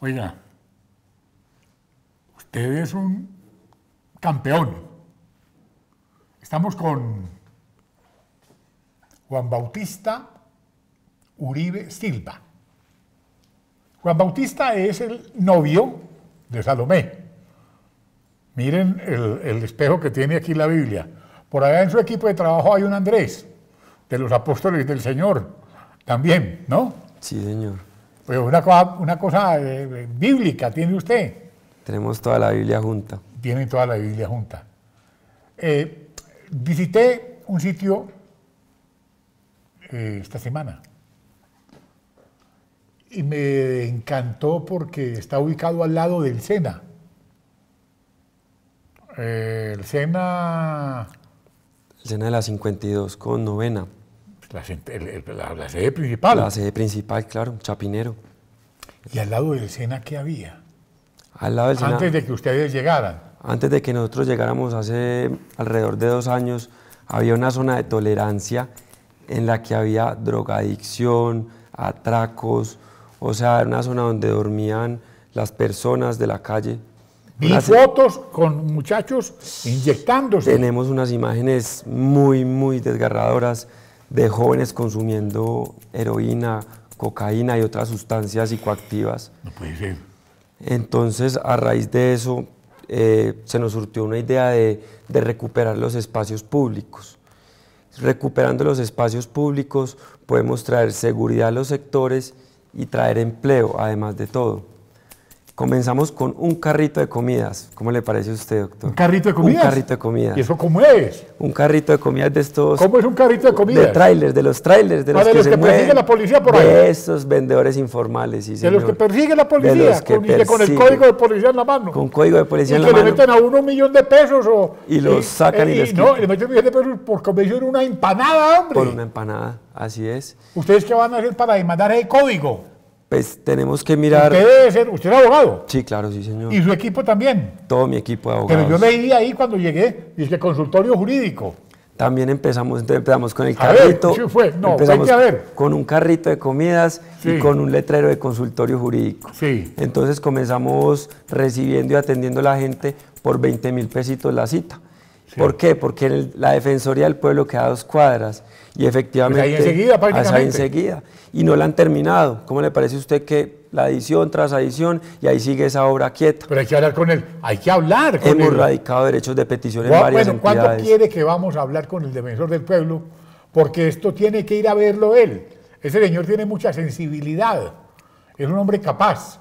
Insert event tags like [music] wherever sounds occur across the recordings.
Oiga, usted es un campeón. Estamos con Juan Bautista Uribe Silva. Juan Bautista es el novio de Salomé. Miren el, el espejo que tiene aquí la Biblia. Por allá en su equipo de trabajo hay un Andrés, de los apóstoles del Señor, también, ¿no? Sí, señor. Pues una cosa, una cosa eh, bíblica tiene usted. Tenemos toda la Biblia junta. Tiene toda la Biblia junta. Eh, visité un sitio eh, esta semana y me encantó porque está ubicado al lado del Sena. El Sena, El Sena de la 52 con novena. La, el- el- la- la sede principal. La sede principal, claro, Chapinero. Y al lado del Sena, ¿qué había? Al lado del Sena. Antes de que ustedes llegaran. Antes de que nosotros llegáramos hace alrededor de dos años, había una zona de tolerancia en la que había drogadicción, atracos, o sea, era una zona donde dormían las personas de la calle. Vi Una- fotos con muchachos inyectándose. Tenemos unas imágenes muy, muy desgarradoras de jóvenes consumiendo heroína, cocaína y otras sustancias psicoactivas. No puede ser. Entonces, a raíz de eso, eh, se nos surtió una idea de, de recuperar los espacios públicos. Recuperando los espacios públicos, podemos traer seguridad a los sectores y traer empleo, además de todo. Comenzamos con un carrito de comidas. ¿Cómo le parece a usted, doctor? ¿Un carrito de comidas? Un carrito de comidas. ¿Y eso cómo es? Un carrito de comidas de estos... ¿Cómo es un carrito de comidas? De trailers, de los trailers, de Ah, los de que los se que persigue la policía por De ahí. esos vendedores informales, sí, De los que señor. persigue la De policía, los que con, y que con el persigue. código de policía en la mano. Con código de policía y en que la le mano. meten a uno un millón de pesos o... Y los sacan y les No, quitan. y le meten un millón de pesos por comercio una empanada, hombre. Por una empanada, así es. ¿Ustedes qué van a hacer para demandar el código? Pues tenemos que mirar... Usted debe ser, usted es abogado. Sí, claro, sí, señor. Y su equipo también. Todo mi equipo de Pero abogados. yo leí ahí cuando llegué, dice consultorio jurídico. También empezamos, entonces empezamos con el A ver, carrito. ¿qué fue? No, empezamos a ver. con un carrito de comidas Sí. y con un letrero de consultorio jurídico. Sí. Entonces comenzamos recibiendo y atendiendo a la gente por 20 mil pesitos la cita. ¿Por qué? Porque el- la Defensoría del Pueblo queda a dos cuadras y efectivamente... Pues ahí enseguida, Ah, ahí enseguida. Y no la han terminado. ¿Cómo le parece a usted que la edición tras edición y ahí sigue esa obra quieta? Pero hay que hablar con él. Hay que hablar con Hemos él. radicado derechos de petición en varias Bueno, ¿cuándo quiere que vamos a hablar con el defensor del pueblo? Porque esto tiene que ir a verlo él. Ese señor tiene mucha sensibilidad. Es un hombre capaz.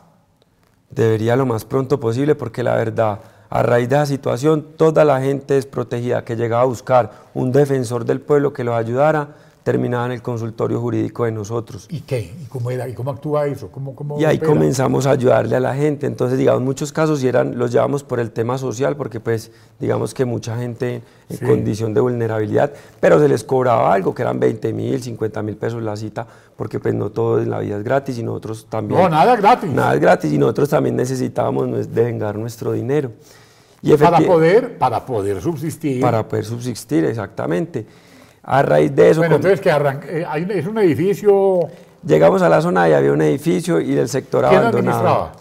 Debería lo más pronto posible porque la verdad, a raíz de esa situación, toda la gente desprotegida que llegaba a buscar un defensor del pueblo que los ayudara, terminaba en el consultorio jurídico de nosotros. ¿Y qué? ¿Y cómo, era? ¿Y cómo actúa eso? ¿Cómo, cómo Y ahí opera? comenzamos a ayudarle a la gente. Entonces, digamos, muchos casos eran, los llevamos por el tema social, porque pues, digamos que mucha gente en Sí. condición de vulnerabilidad, pero se les cobraba algo, que eran 20 mil, 50 mil pesos la cita, porque pues no todo en la vida es gratis y nosotros también... No, nada gratis. Nada es gratis y nosotros también necesitábamos devengar nuestro dinero. Y Para poder, para poder subsistir. para poder subsistir, exactamente. A raíz de eso, bueno, entonces que arranque, eh, es un edificio. llegamos a la zona y había un edificio y el sector ¿Quién abandonado. administraba?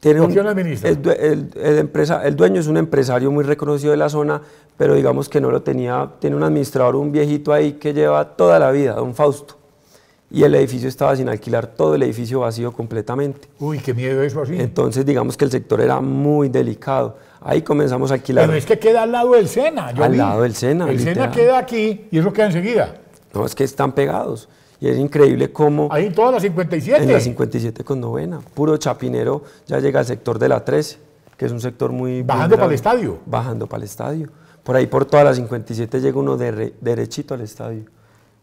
Tiene ¿O un- quién administra? el- el empresa- el dueño es un empresario muy reconocido de la zona, pero digamos que no lo tenía, tiene un administrador, un viejito ahí que lleva toda la vida, don Fausto. Y el edificio estaba sin alquilar, todo el edificio vacío completamente. Uy, qué miedo eso así. Entonces digamos que el sector era muy delicado. Ahí comenzamos a alquilar. Pero es que queda al lado del Sena. yo Al vi. lado del Sena, El Sena queda aquí y eso queda enseguida. No, es que están pegados. Y es increíble cómo Ahí todas las 57. en la 57 con novena, puro chapinero, ya llega al sector de la 13, que es un sector muy... Bajando para el estadio. Bajando para el estadio. Por ahí por toda la 57 llega uno de re- derechito al estadio.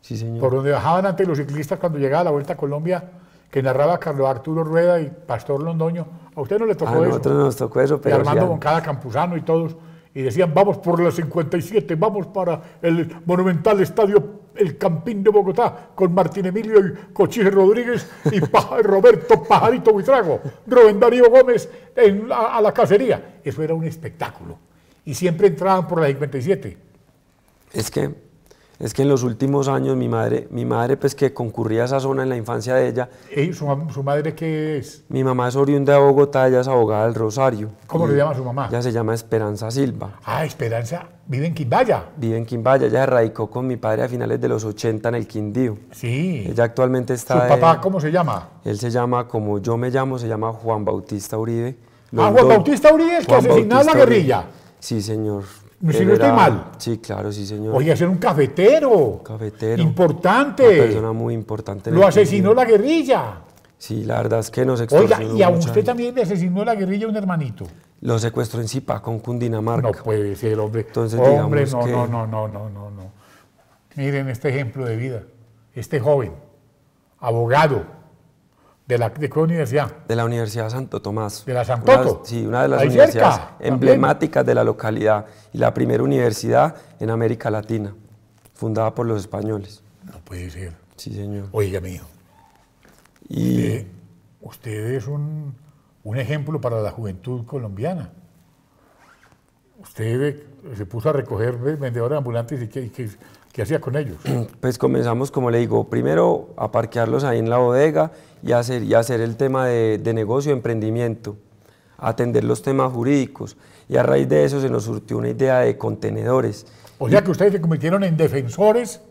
Sí, señor. Por donde bajaban antes los ciclistas cuando llegaba la Vuelta a Colombia, que narraba Carlos Arturo Rueda y Pastor Londoño. A usted no le tocó a eso. nosotros nos tocó eso, y. Armando Moncada Campuzano y todos. Y decían, vamos por la 57, vamos para el monumental estadio El Campín de Bogotá, con Martín Emilio y Cochise Rodríguez y [laughs] Roberto Pajarito Buitrago, Rubén Darío Gómez en a la cacería. Eso era un espectáculo. Y siempre entraban por la 57. Es que Es que en los últimos años mi madre, mi madre pues que concurría a esa zona en la infancia de ella, ¿Y su, su madre qué es? mi mamá es oriunda de Bogotá, ella es abogada del Rosario. ¿Cómo le llama su mamá? Ella se llama Esperanza Silva. Ah, Esperanza, vive en Quimbaya. Vive en Quimbaya, ella se radicó con mi padre a finales de los 80 en el Quindío. Sí. Ella actualmente ¿Su está... papá en- cómo se llama? Él se llama, como yo me llamo, se llama Juan Bautista Uribe. Ah, Juan Bautista Uribe, el que asesinó a la Bautista Uribe. guerrilla. Sí, señor. Si Él no estoy era- mal. Sí, claro, sí, señor. Oiga, ser un cafetero. Cafetero. Importante. Una persona muy importante. Lo asesinó la guerrilla. Sí, la verdad es que nos Oiga, extorsionó y a usted también le asesinó la guerrilla un hermanito. Lo secuestró en Zipa con Cundinamarca. No puede ser, hombre. Entonces, hombre, digamos no, que- no, no, no, no, no, no. Miren este ejemplo de vida. Este joven, abogado, ¿de, la, de qué universidad? De la Universidad Santo Tomás. ¿De la San Una- sí, una de las Ahí universidades cerca, también. emblemáticas de la localidad y la primera universidad en América Latina, fundada por los españoles. No puede ser. Sí, señor. Oiga, mío, Y usted, usted es un, un ejemplo para la juventud colombiana. Usted eh, se puso a recoger vendedores ambulantes y y qué- qué hacía con ellos. [clears throat] pues comenzamos, como le digo, primero a parquearlos ahí en la bodega y hacer, y hacer el tema de, de negocio, emprendimiento, atender los temas jurídicos. Y a raíz de eso se nos surtió una idea de contenedores. O sea que ustedes se convirtieron en defensores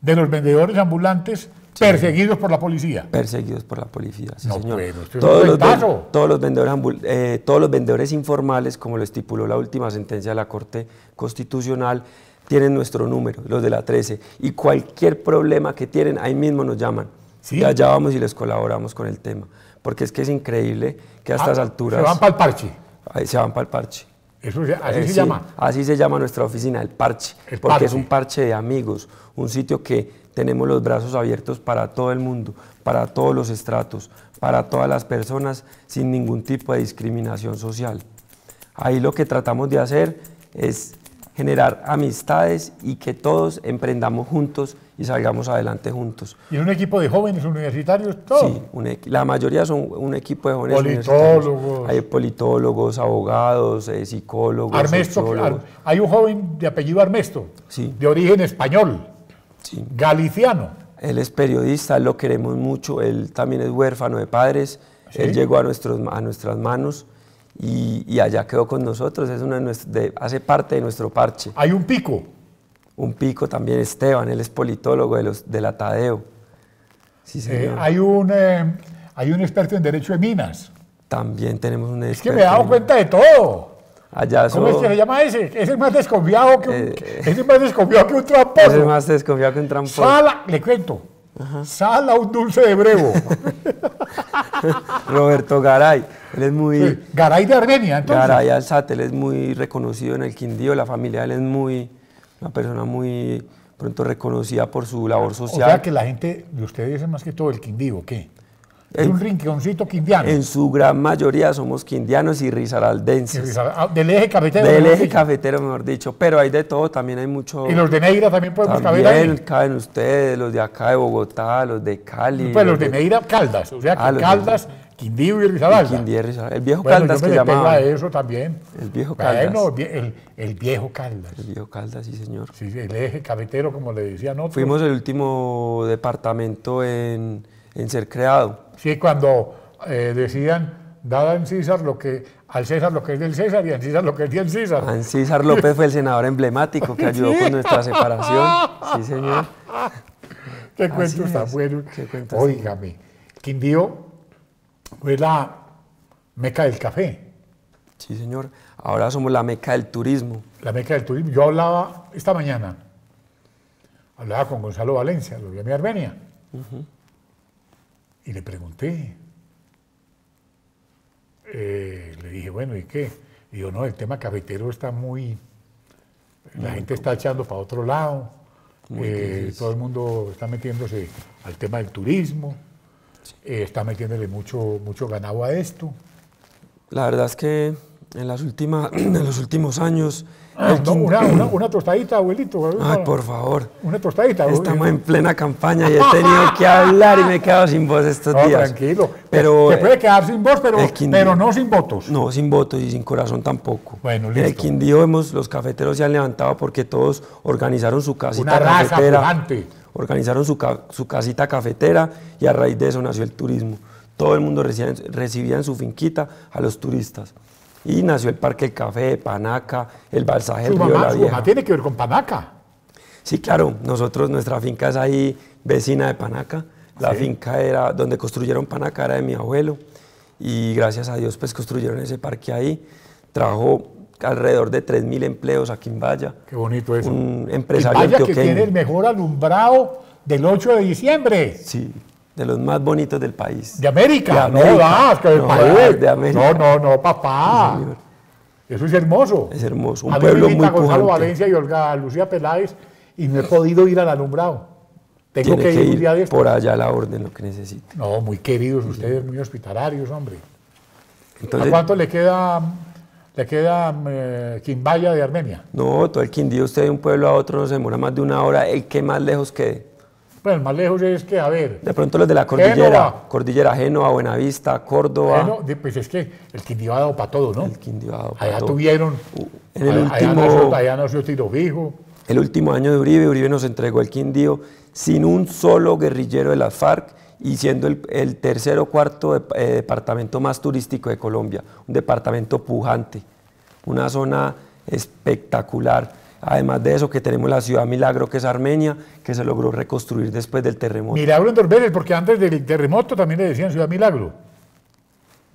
de los vendedores ambulantes perseguidos por la policía. Perseguidos por la policía, sí, No, señor. pero esto es todos, los, ven- cuentazo. todos, los vendedores eh, todos los vendedores informales, como lo estipuló la última sentencia de la Corte Constitucional, tienen nuestro número, los de la 13. Y cualquier problema que tienen, ahí mismo nos llaman. Sí. Y allá vamos y les colaboramos con el tema. Porque es que es increíble que a estas Ah, alturas Se van para el parche. ahí se van para el parche. Eso se- así Eh, se sí, llama. Así se llama nuestra oficina, el parche, El porque es parche. un parche de amigos, un sitio que tenemos los brazos abiertos para todo el mundo, para todos los estratos, para todas las personas, sin ningún tipo de discriminación social. Ahí lo que tratamos de hacer es generar amistades y que todos emprendamos juntos y salgamos adelante juntos. Y un equipo de jóvenes universitarios, todo. Sí, un la mayoría son un equipo de jóvenes Politólogos. universitarios. Hay politólogos, abogados, eh, psicólogos, Armesto. Ar- hay un joven de apellido Armesto, Sí. de origen español, Sí. galiciano. Él es periodista, lo queremos mucho, él también es huérfano de padres, ¿Sí? él llegó a, nuestros, a nuestras manos y, y allá quedó con nosotros, es una de hace parte de nuestro parche. Hay un pico, Un pico también, Esteban, él es politólogo de, los, de la Tadeo. Sí, eh, señor. hay, un, eh, hay un experto en derecho de minas. También tenemos un Es que me he dado cuenta de todo. Allá ¿Cómo es que se llama ese? Ese es más desconfiado que un, Eh, [laughs] ese es más desconfiado que un ese es tramposo. más desconfiado que un tramposo. Sala, le cuento. Sala un dulce de brevo. [laughs] Roberto Garay, él es muy... Sí, Garay de Armenia, entonces. Garay Alzate, él es muy reconocido en el Quindío, la familia de él es muy, una persona muy pronto reconocida por su labor O social. sea que la gente de ustedes es más que todo el Quindío, ¿qué? Es un rinconcito quindiano. En su gran mayoría somos quindianos y risaraldenses. Del eje cafetero. Del eje dicho. cafetero, mejor dicho. Pero hay de todo, también hay mucho... Y los de Neira también podemos caber También ahí. caben ustedes, los de acá de Bogotá, los de Cali. Pues los de Neira, Caldas. O sea que Ah, de- Caldas, Quindío y Risaralda. Quindío y Risaralda. El viejo Bueno, Caldas yo me que llamaba. a eso también. El viejo Bueno, Caldas. vie- el, el viejo Caldas. El viejo Caldas, sí señor. Sí, sí, el eje cafetero, como le decían otros. Fuimos el último departamento en, en ser creado. Sí, cuando eh, decían, dada en César lo que, al César lo que es del César y en César lo que es del César. Juan César López fue el senador emblemático que ayudó con nuestra separación. Sí, señor. Qué cuentos es, tan buenos. qué cuentos Óigame, Quindío fue la meca del café, Sí, señor. Ahora somos la meca del turismo. la meca del turismo. Yo hablaba esta mañana, hablaba con Gonzalo Valencia, lo llamé a Armenia, y le pregunté, eh, le dije, bueno, ¿y qué? Y digo, no, el tema cafetero está muy, la gente está echando para otro lado, eh, todo el mundo está metiéndose al tema del turismo, eh, está metiéndole mucho, mucho ganado a esto. La verdad es que en, las últimas, [clears throat] en los últimos años. Ah, no, una, una, [clears throat] una tostadita, abuelito. Ay, por favor. Una tostadita. Estamos en plena campaña y he tenido que [laughs] hablar y me he quedado sin voz estos No, días. tranquilo. Pero, Se puede quedar sin voz, pero, Quindío- pero no sin votos. No, sin votos y sin corazón tampoco. Bueno, En el listo. Quindío hemos, los cafeteros se han levantado porque todos organizaron su casita Una raza cafetera. Organizaron su, su casita cafetera y a raíz de eso nació el turismo. Todo el mundo recibía, recibía en su finquita a los turistas. Y nació el Parque El Café, Panaca, el Balsaje del Río de la Vieja. mamá tiene que ver con Panaca. Sí, claro, nosotros, nuestra finca es ahí vecina de Panaca. La Sí. finca era, donde construyeron Panaca era de mi abuelo y gracias a Dios pues construyeron ese parque ahí. Trabajó alrededor de 3.000 empleos aquí en Valla. Qué bonito eso. Un empresario vaya que tiene el mejor alumbrado del 8 de diciembre. Sí, de los más bonitos del país. De América. De América. No, das, que del No, país. de América. No, no, no, papá. Sí. Eso es hermoso. Es hermoso, un a mí pueblo me muy Gonzalo pujante. Valencia y Olga Lucía Peláez y no he podido ir al alumbrado. Tengo Tiene que, que ir un día de ir estos. por allá a la orden, lo que necesite. No, muy queridos ustedes, muy hospitalarios, hombre. ¿A Entonces, cuánto le queda, le queda eh, Quimbaya de Armenia? no, todo el Quindío, usted de un pueblo a otro no se demora más de una hora, el que más lejos quede. El más lejos es que, a ver, De pronto los de la cordillera, Génova. cordillera Génova, Buenavista, Córdoba, bueno, pues es que el Quindío ha dado para todo, ¿no? el Quindío. ha dado para Allá todo. tuvieron, En el allá, allá último- nació, allá nació Tiro Fijo. El último año de Uribe, Uribe nos entregó el Quindío sin un solo guerrillero de las FARC y siendo el, el tercer o cuarto de- eh, departamento más turístico de Colombia, un departamento pujante, una zona espectacular. Además de eso que tenemos la ciudad Milagro, que es Armenia, que se logró reconstruir después del terremoto. Milagro en dos veces, porque antes del terremoto también le decían Ciudad Milagro.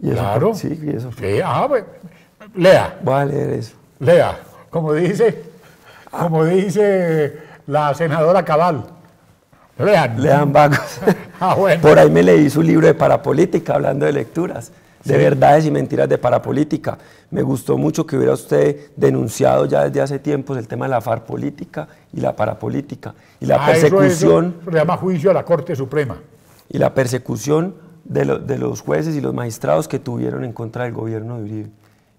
Y eso Claro. fue- sí, y eso fue- Sí, ah, pues, lea, Voy a leer eso. lea, como dice, como dice la senadora Cabal. Lean. Lean vagos. [laughs] Ah, bueno. Por ahí me leí su libro de parapolítica, hablando de lecturas, de verdades y mentiras de parapolítica. Me gustó mucho que hubiera usted denunciado ya desde hace tiempos el tema de la FARC política y la parapolítica y la Ah, eso- persecución eso llama juicio a la Corte Suprema. y la persecución de, lo- de los jueces y los magistrados que tuvieron en contra del gobierno de Uribe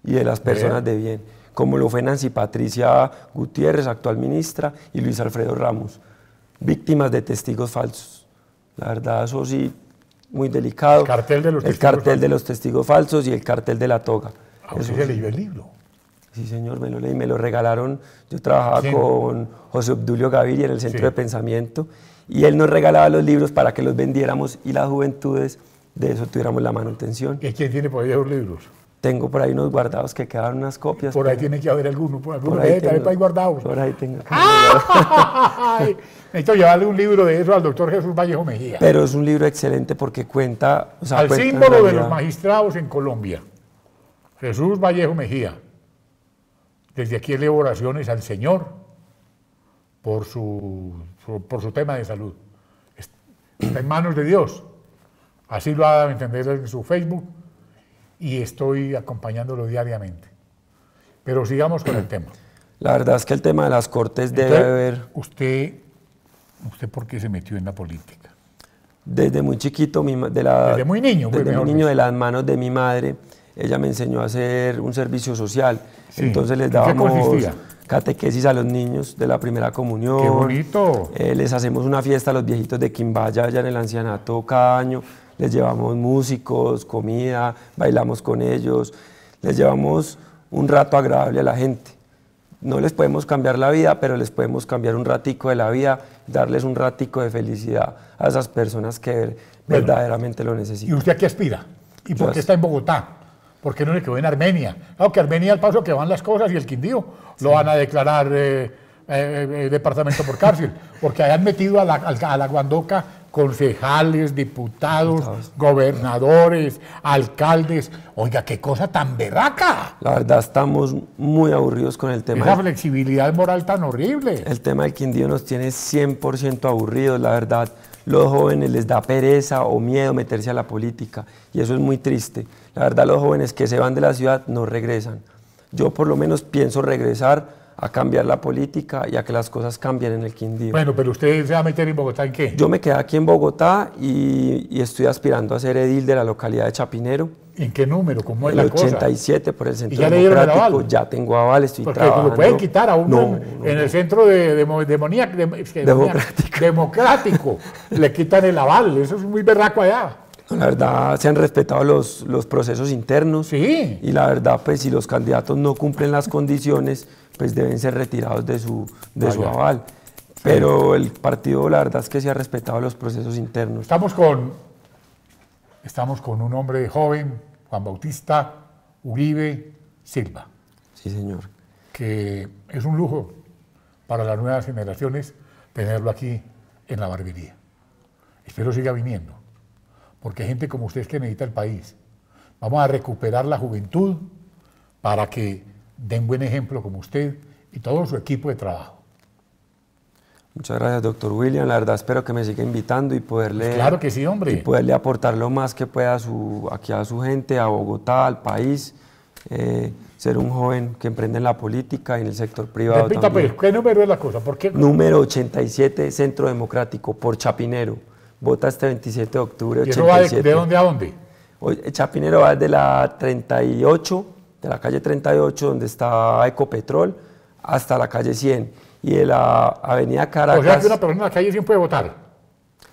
y de las personas de bien, como lo fue Nancy Patricia Gutiérrez, actual ministra, y Luis Alfredo Ramos, víctimas de testigos falsos. La verdad, eso sí, muy delicado. El cartel de los El testigos cartel de los testigos falsos y el cartel de la toga. A Eso usted se leyó el libro. Sí, señor, me lo leí, me lo regalaron. Yo trabajaba ¿Quién? con José Obdulio Gaviria en el Centro Sí. de Pensamiento y él nos regalaba los libros para que los vendiéramos y las juventudes de eso tuviéramos la manutención. ¿Y quién tiene por ahí esos libros? Tengo por ahí unos guardados que quedaron unas copias. Por ahí tiene que haber alguno, por alguno por ahí tengo- ahí guardados. Por ahí tengo. [laughs] Ay, necesito llevarle un libro de eso al doctor Jesús Vallejo Mejía. Pero es un libro excelente porque cuenta. o sea, al cuenta símbolo de los magistrados en Colombia, Jesús Vallejo Mejía. Desde aquí elevo oraciones al Señor por su, su- por su tema de salud. Está en manos de Dios. Así lo ha dado a entender en su Facebook y estoy acompañándolo diariamente. Pero sigamos con el [clears throat] tema. La verdad es que el tema de las cortes debe haber. Usted, ¿usted por qué se metió en la política? Desde muy chiquito, mi ma- de la, Desde muy niño, desde muy niño dicho. de las manos de mi madre, ella me enseñó a hacer un servicio social. Sí. Entonces les ¿En qué dábamos catequesis a los niños de la primera comunión. ¡Qué bonito! Eh, les hacemos una fiesta a los viejitos de Quimbaya, allá en el ancianato cada año. Les llevamos músicos, comida, bailamos con ellos. Les llevamos un rato agradable a la gente. No les podemos cambiar la vida, pero les podemos cambiar un ratico de la vida, darles un ratico de felicidad a esas personas que Bueno. verdaderamente lo ¿Y necesitan. usted a qué aspira? ¿Y por Yo qué está en Bogotá? ¿Por qué no le quedó en Armenia? Claro que Armenia al paso que van las cosas y el Quindío lo van a declarar eh, eh, eh, departamento por cárcel, porque hayan metido a la, a la Guandoca concejales, diputados, Diputados. gobernadores, alcaldes. Oiga, qué cosa tan berraca. La verdad estamos muy aburridos con el tema. Esa flexibilidad moral tan horrible. El tema del Quindío nos tiene 100% aburridos, la verdad. Los jóvenes les da pereza o miedo meterse a la política y eso es muy triste. La verdad, los jóvenes que se van de la ciudad no regresan. Yo por lo menos pienso regresar a cambiar la política y a que las cosas cambien en el Quindío. Bueno, pero usted se va a meter en Bogotá en qué? Yo me quedé aquí en Bogotá y, y estoy aspirando a ser edil de la localidad de Chapinero. ¿En qué número? ¿Cómo es El la cosa? 87 por el Centro ya dieron el Democrático. Ya tengo aval, estoy Porque trabajando. lo pueden quitar a uno No, en, no, en no. el centro de, de, de- Democrático. democrático. Le quitan el aval. Eso es muy berraco allá. No, La verdad, se han respetado los, los procesos internos. Sí. Y la verdad, pues si los candidatos no cumplen las condiciones, pues deben ser retirados de su, de su Vaya. aval. Pero el partido, la verdad es que se ha respetado los procesos internos. Estamos con, estamos con un hombre joven, Juan Bautista Uribe Silva, Sí, señor. que es un lujo para las nuevas generaciones tenerlo aquí en la barbería. Espero siga viniendo, porque hay gente como usted es que necesita el país. Vamos a recuperar la juventud para que den buen ejemplo como usted y todo su equipo de trabajo. Muchas gracias, doctor William. La verdad, espero que me siga invitando y poderle, Pues claro que sí, hombre. y poderle aportar lo más que pueda a su, aquí a su gente, a Bogotá, al país. Eh, ser un joven que emprende en la política y en el sector privado Repita, también. pues, ¿qué número es la cosa? ¿Por qué? Número 87, Centro Democrático, por Chapinero. Vota este 27 de octubre, ¿Y eso va de, 87. de dónde a dónde? Hoy, eh, Chapinero va de la 38, de la calle 38, donde está Ecopetrol, hasta la calle 100. Y de la avenida O Caracas, sea, que una persona en la calle siempre puede votar.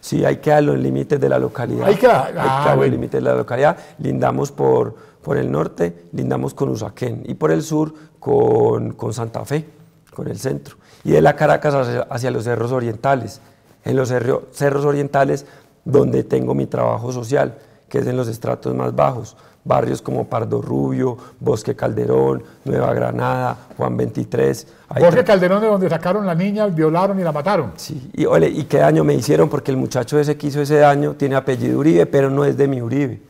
sí, hay que dar los límites de la localidad. Hay que Hay ah, los bueno. límites de la localidad. Lindamos por, por el norte, lindamos con Usaquén. Y por el sur, con, con Santa Fe, con el centro. Y de la Caracas hacia, hacia los cerros orientales. En los cerro- cerros orientales, donde tengo mi trabajo social, que es en los estratos más bajos. Barrios como Pardo Rubio, Bosque Calderón, Nueva Granada, Juan 23. Hay Bosque Calderón de donde sacaron la niña, violaron y la mataron. Sí, y, ole, ¿y qué daño me hicieron? Porque el muchacho ese que hizo ese daño tiene apellido Uribe, pero no es de mi Uribe.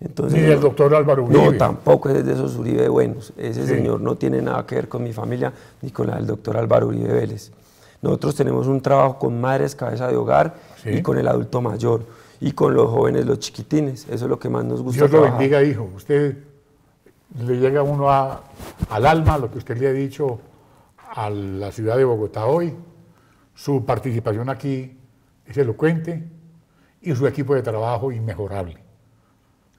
Entonces, Ni del no- doctor Álvaro Uribe. No, tampoco es de esos Uribe buenos. Ese Sí. señor no tiene nada que ver con mi familia ni con la del doctor Álvaro Uribe Vélez. Nosotros tenemos un trabajo con madres cabeza de hogar Sí. y con el adulto mayor y con los jóvenes, los chiquitines. Eso es lo que más nos gusta. Dios lo bendiga, hijo. Usted le llega a uno a- al alma lo que usted le ha dicho a la ciudad de Bogotá hoy. Su participación aquí es elocuente y su equipo de trabajo inmejorable.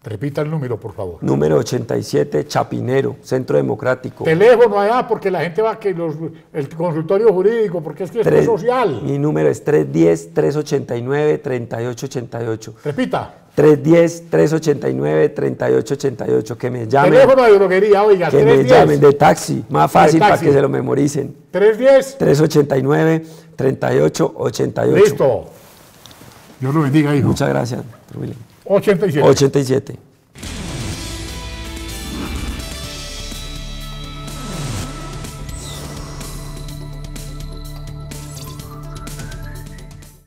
Repita el número, por favor. Número 87, Chapinero, Centro Democrático. Teléfono allá, porque la gente va que los, el consultorio jurídico, porque es que esto es Tres- social. Mi número es 310-389-3888. Repita. 310-389-3888. Que me llamen. Teléfono de droguería, oiga, Que me 310. llamen de taxi. Más fácil para taxi. que se lo memoricen. 310. 389-3888. Listo. Dios lo bendiga, hijo. Muchas gracias, William. 87. 87.